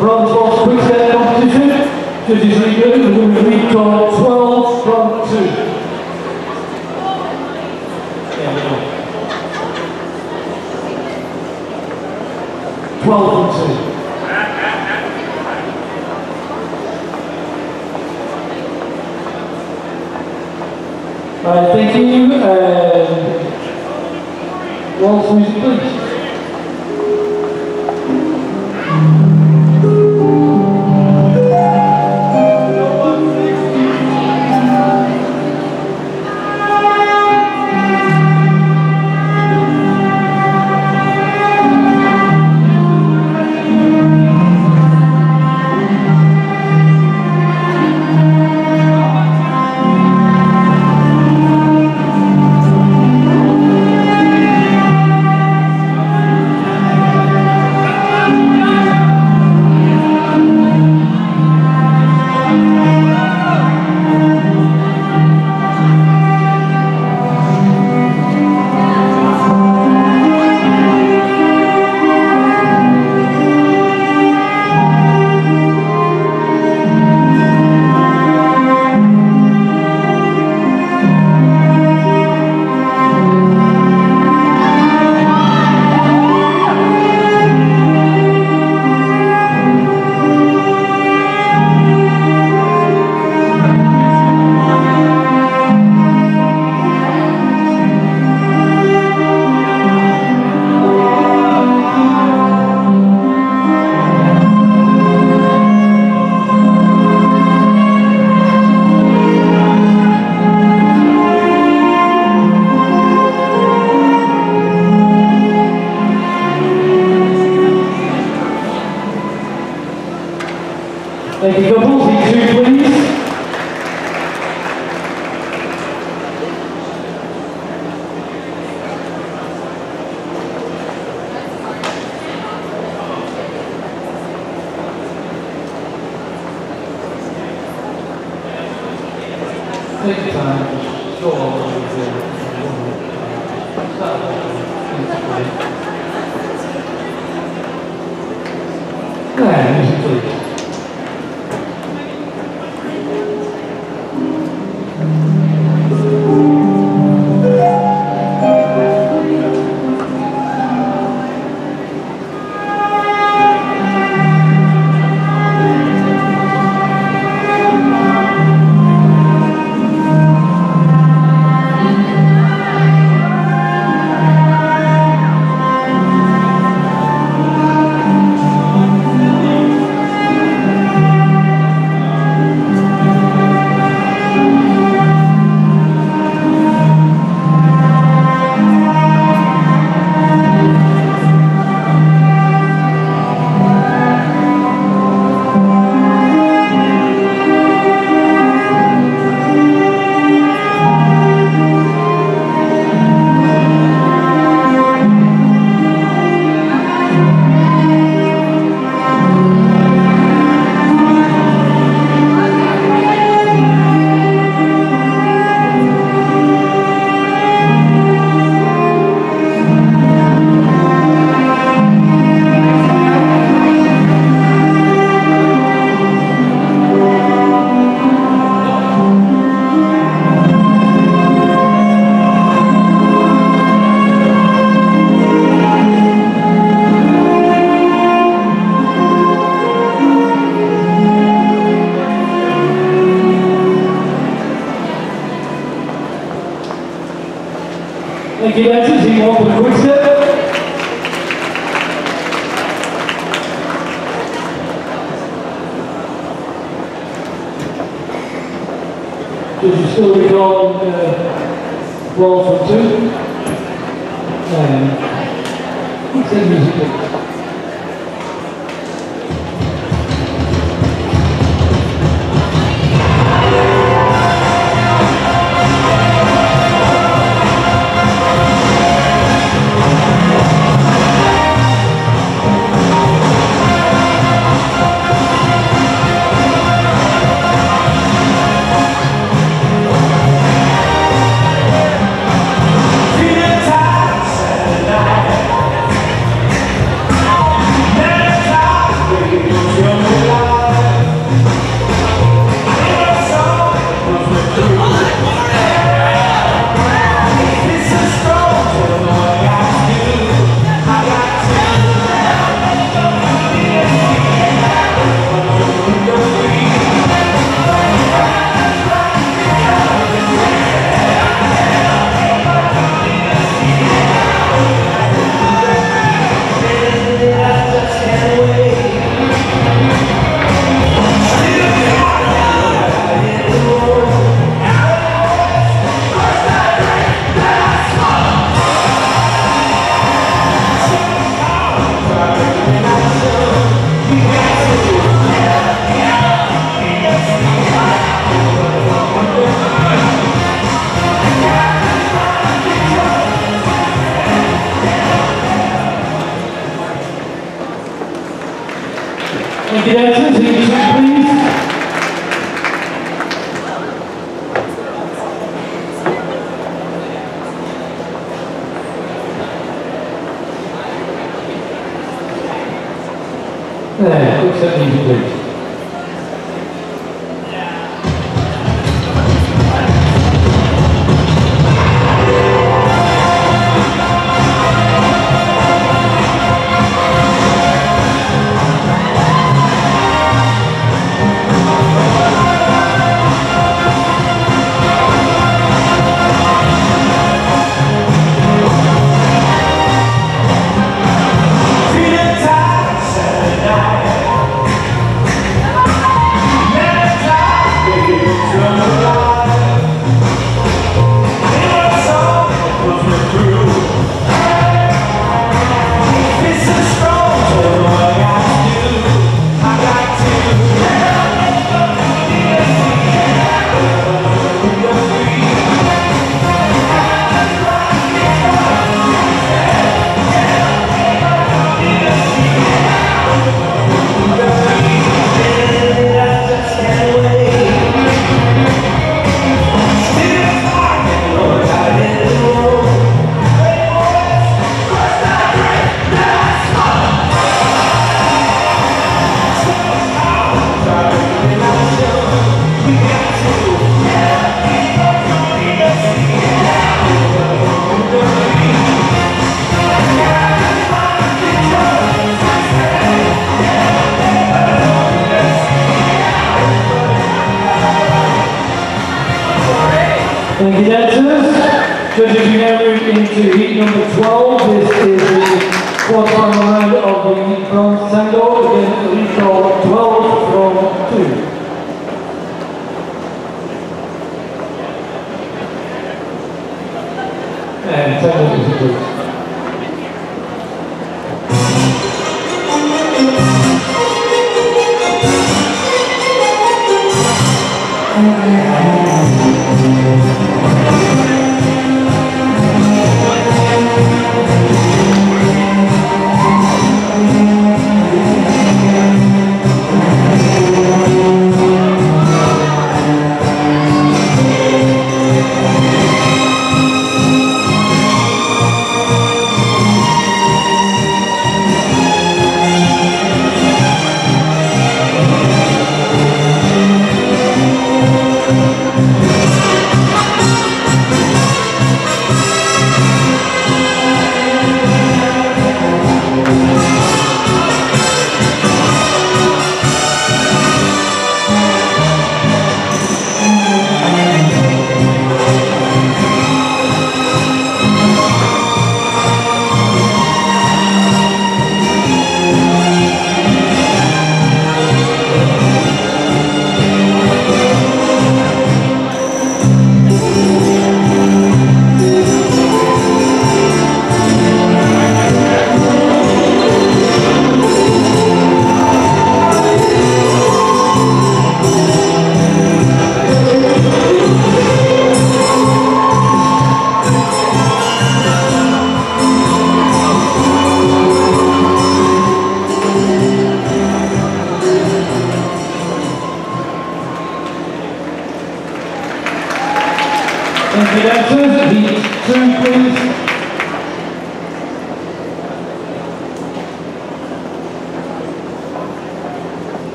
bronze box quick step competition. Judges England, the women's got 12 from 2. There we go. 12 from 2. Right, thank you. Um, and waltz music, please. Thank Thank Thank you, please. Yeah, except.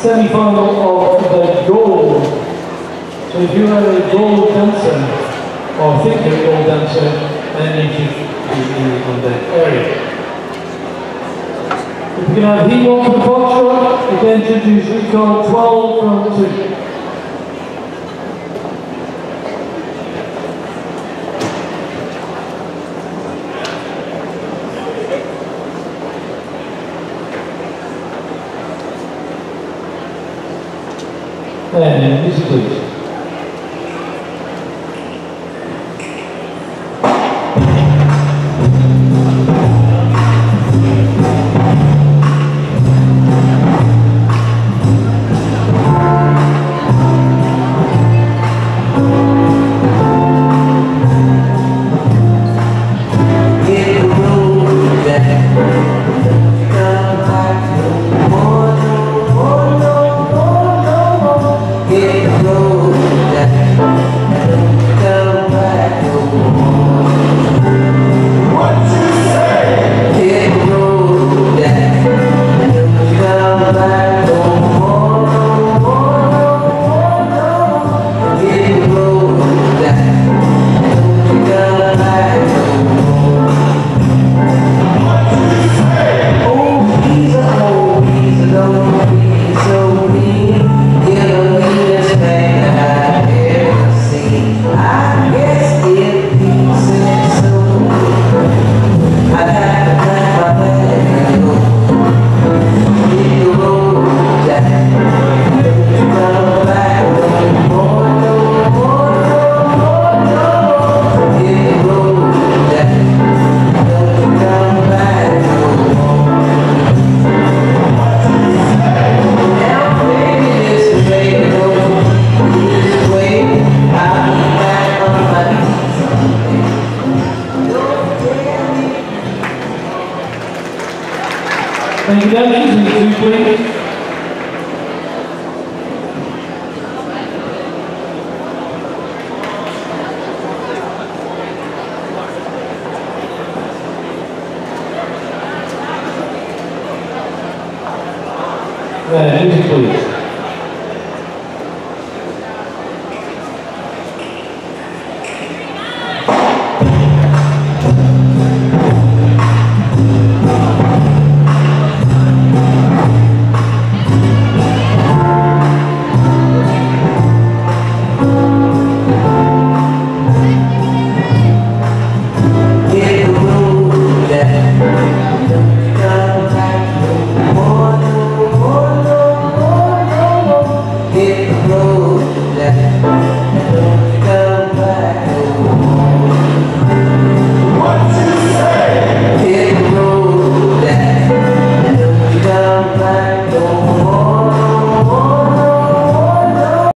semi-final of the gold. So if you are a gold dancer, or think you're a gold dancer, then you should be in that area. If you can have Heat Walk from Foxtrot, again to introduce Recall 12 from 2.